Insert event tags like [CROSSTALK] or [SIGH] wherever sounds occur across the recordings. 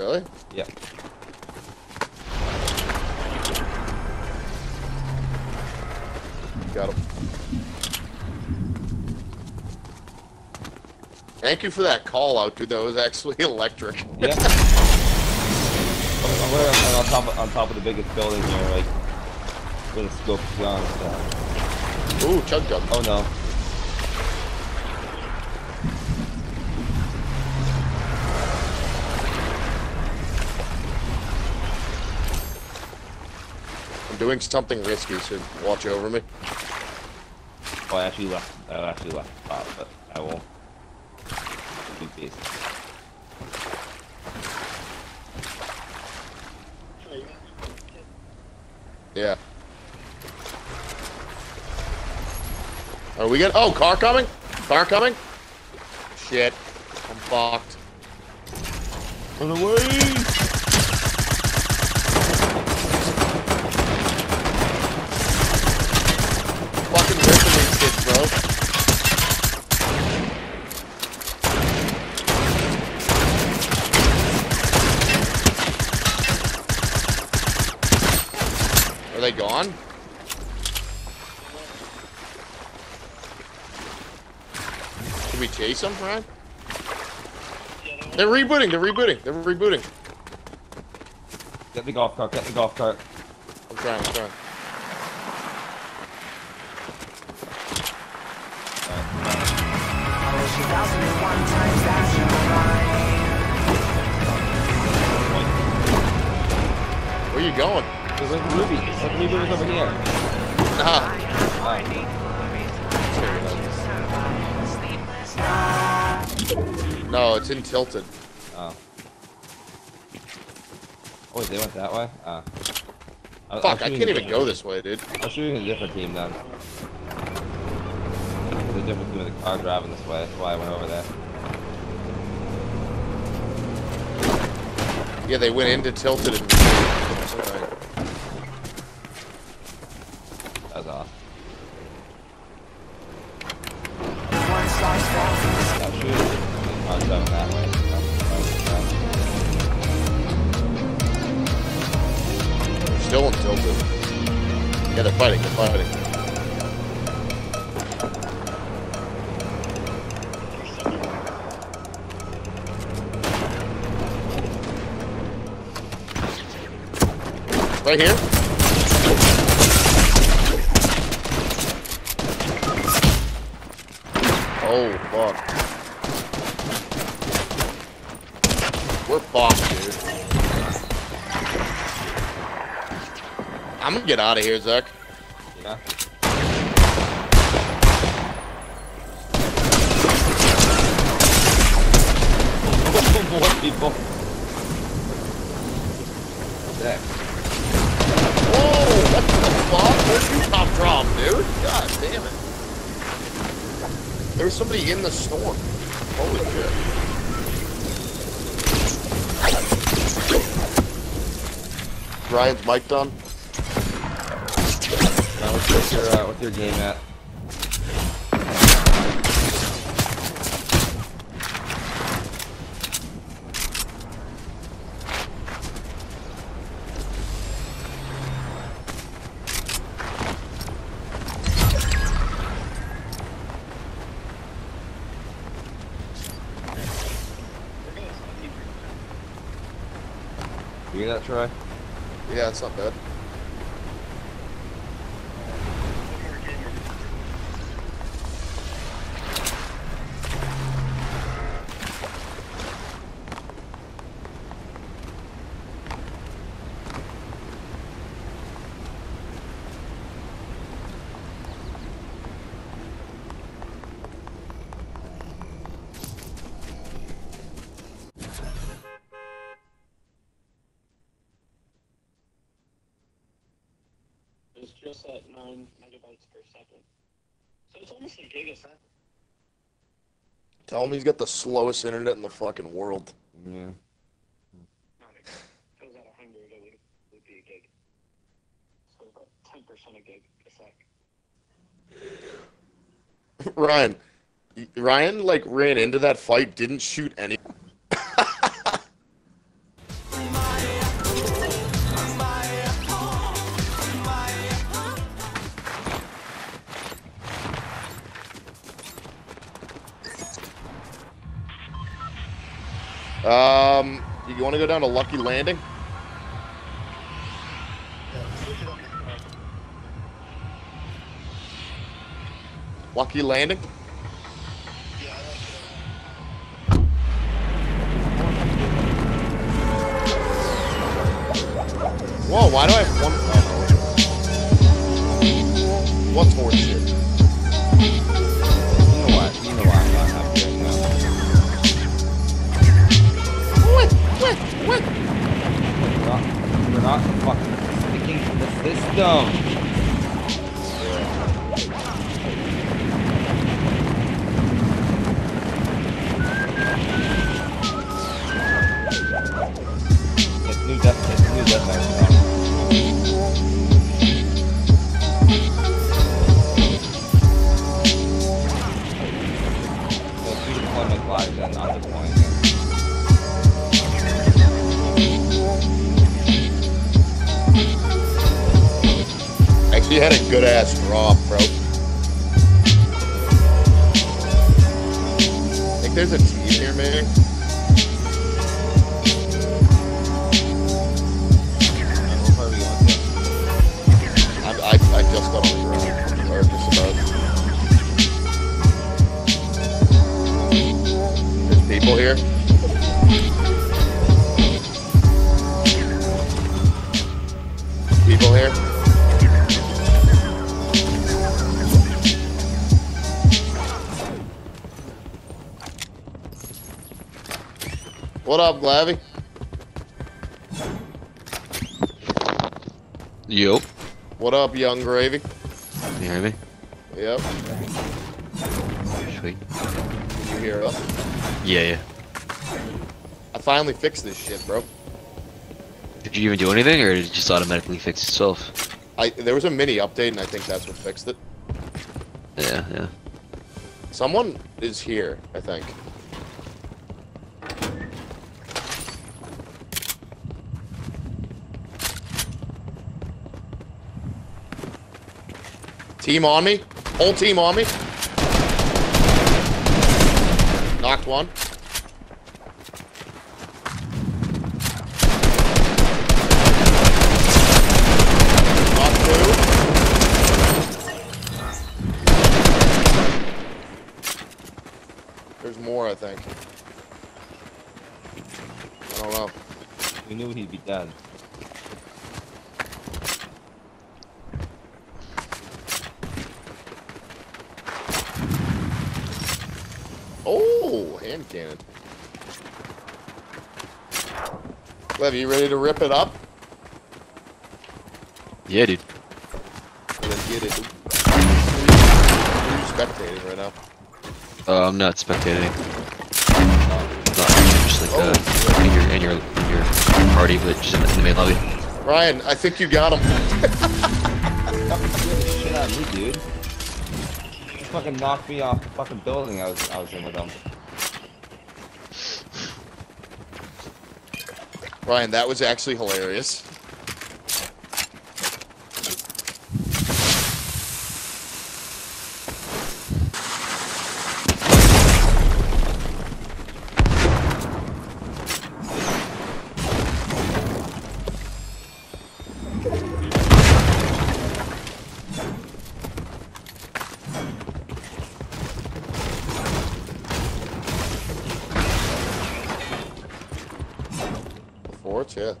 Really? Yeah. Got him. Thank you for that call out, dude. That was actually [LAUGHS] electric. Yeah. [LAUGHS] I'm, I'm on, top of, on top of the biggest building here, like where the scope's gone. So. Ooh, chug jug. Oh no. Doing something risky, so watch over me. Oh, I actually left. I actually left the spot, but I will. Be peace. Yeah. Are we good? Oh, car coming? Car coming? Shit. I'm fucked. Run away! Fucking Are they gone? Should we chase them, Ryan? They're rebooting, they're rebooting, they're rebooting. Get the golf cart. Get the golf cart. I'm trying, I'm trying. You going? There's like Ruby. Like Ruby was over here. Nah. No, it's in Tilted. Oh. Oh, wait, they went that way? Ah. I- Fuck, I shooting can't even different- go this way, dude. I was shooting a different team then. There's a difference between the car driving this way. That's why I went over there. Yeah, they went into Tilted and... Alright. That Right here? Oh, fuck. We're fucked, dude. I'm gonna get out of here, Zach. Yeah. [LAUGHS] More people. Sick. The? Where'd you come from, dude? God damn it. There was somebody in the storm. Holy shit. Ryan's mic done? Now, what's your uh, what's your game at? Troy? Yeah, it's not bad. Just at 9 megabytes per second. So it's almost a gigasecond. Tell him he's got the slowest internet in the fucking world. Yeah. If it was at 100, it would, would be a gig. So about 10% a gig a sec. Ryan. Ryan, like, ran into that fight, didn't shoot any. [LAUGHS] Um, you want to go down to Lucky Landing? Lucky Landing? Whoa, why do I Yo. What up, Young Gravy? You hear me? Yep. Sweet. Can you hear us? Yeah, yeah. I finally fixed this shit, bro. Did you even do anything, or did it just automatically fix itself? I there was a mini update, and I think that's what fixed it. Yeah, yeah. Someone is here, I think. Team on me. Whole team on me. Knocked one. There's more, I think. I don't know. We knew he'd be dead. Oh, hand cannon. Lev, you ready to rip it up? Yeah, dude. And then get it. Are you spectating right now? Uh, I'm not spectating. Not just like uh, Oh. in your in your in your party, but just in the, in the main lobby. Ryan, I think you got him. Fucking scared the shit out of me, dude. He fucking knocked me off the fucking building I was I was in with him. Ryan, that was actually hilarious. Forts, yeah.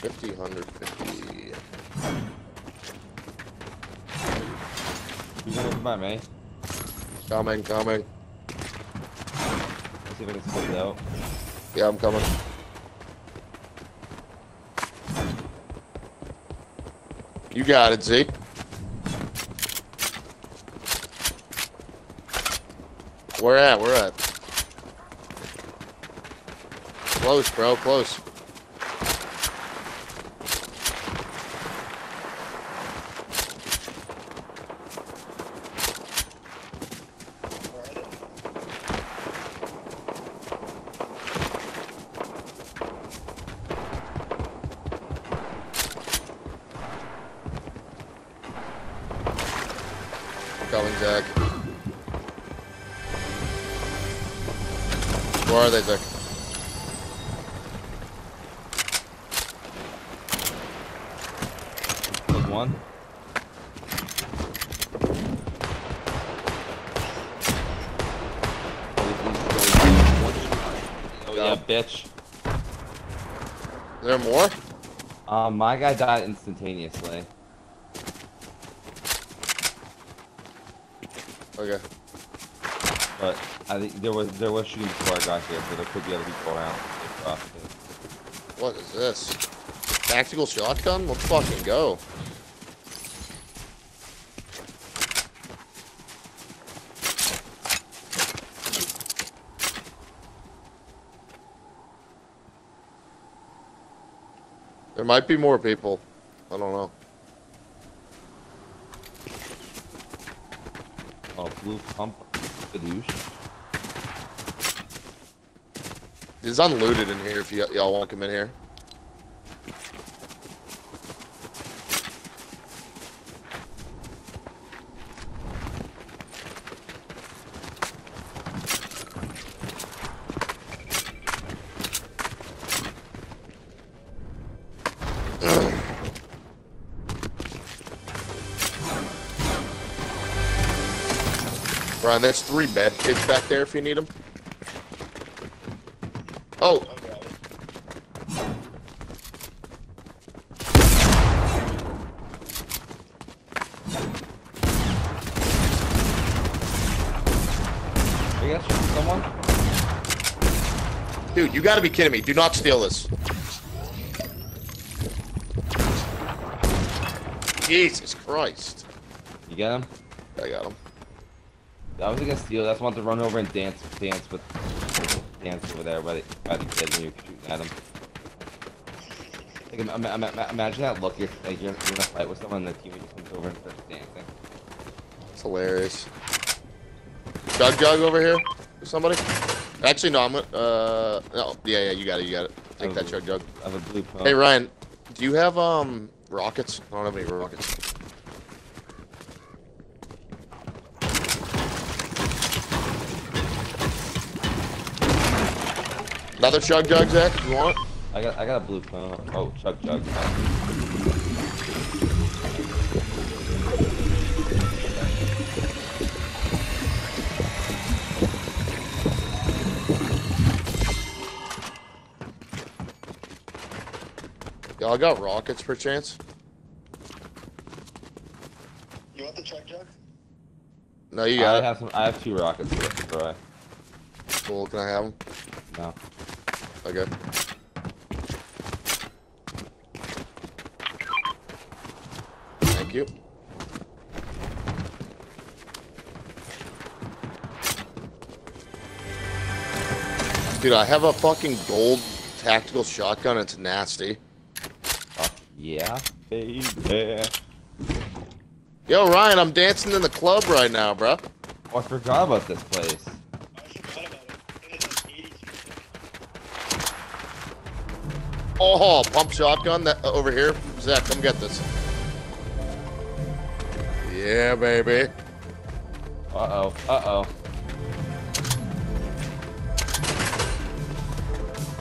Fifty, hundred fifty. You gonna come man? Coming, coming. Let's see if I can split it out. Yeah, I'm coming. You got it, Z. Where at? Where at? Close, bro. Close. Coming, Zach. Where are they, Zach? Like one. Oh yeah, bitch. Is there more? Um, my guy died instantaneously. Okay. But I think there was there was shooting before I got here, so there could be other people around. What is this? Tactical shotgun? Let's fucking go. There might be more people. I don't know. Oh, blue pump. It's unlooted in here if y'all want to come in here. Brian, there's three med kits back there if you need them. Oh, it. Guess someone. dude, you gotta be kidding me. Do not steal this. Jesus Christ. You got him? I got him. I was gonna steal. That's want to run over and dance, dance with, dance over there by the, by the kid when you're shooting at him. Like, im- im- im- imagine that look. You're like you're, you're in a fight with someone, and the teammate just comes over and starts dancing. It's hilarious. Chug Jug over here? Somebody? Actually, no, I'm gonna, uh, no, yeah, yeah, you got it, you got it. Take that Chug Jug. I have a blue pump. Hey, Ryan, do you have, um, rockets? I don't have any rockets. Another Chug Jug, Zach, if you want? I got I got a blue pump. Oh, chug jug. Y'all got rockets, perchance? You want the chug jug? No, you I got it. have some. I have two rockets to throw. Cool, can I have them? No. Okay. Thank you. Dude, I have a fucking gold tactical shotgun. It's nasty. Fuck yeah, baby. Yo, Ryan, I'm dancing in the club right now, bro. Oh, I forgot about this place. I forgot about it. It is like 82. Oh, pump shotgun that uh, over here. Zach, come get this. Yeah, baby. Uh oh. Uh oh.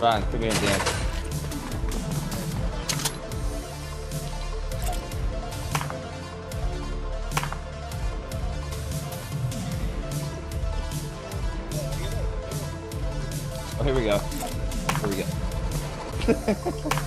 Ryan, come here and dance. Oh. Here we go. ハハハハ。